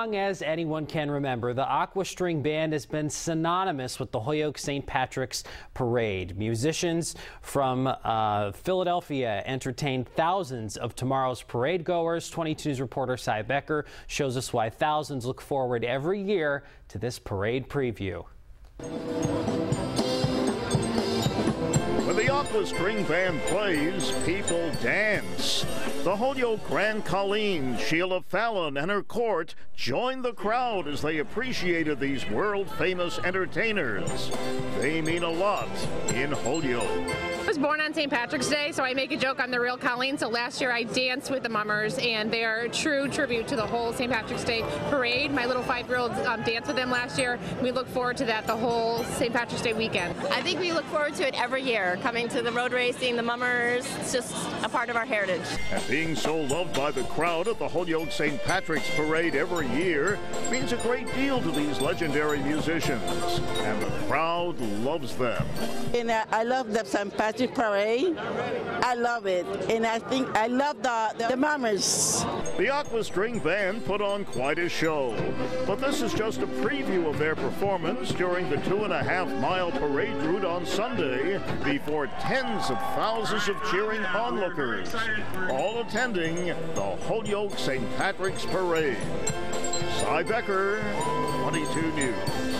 long as anyone can remember, the Aqua String Band has been synonymous with the Holyoke St. Patrick's Parade. Musicians from uh, Philadelphia entertained thousands of tomorrow's parade goers. 22 News reporter Cy Becker shows us why thousands look forward every year to this parade preview. When the Aqua String Band plays, people dance. The Holyoke Grand Colleen, Sheila Fallon, and her court joined the crowd as they appreciated these world famous entertainers. They mean a lot in Holyoke. I was born on St. Patrick's Day, so I make a joke I'm the real Colleen. So last year I danced with the Mummers, and they are a true tribute to the whole St. Patrick's Day parade. My little five-year-old um, danced with them last year. We look forward to that the whole St. Patrick's Day weekend. I think we look forward to it every year, coming to the road race, seeing the Mummers. It's just a part of our heritage. And being so loved by the crowd at the Holyoke St. Patrick's Parade every year means a great deal to these legendary musicians. And the crowd loves them. And I love the St. Patrick Parade. I love it. And I think I love the, the, the mummers. The Aqua String Band put on quite a show. But this is just a preview of their performance during the two and a half mile parade route on Sunday before tens of thousands of cheering onlookers, all attending the Holyoke St. Patrick's Parade. Cy Becker, 22 News.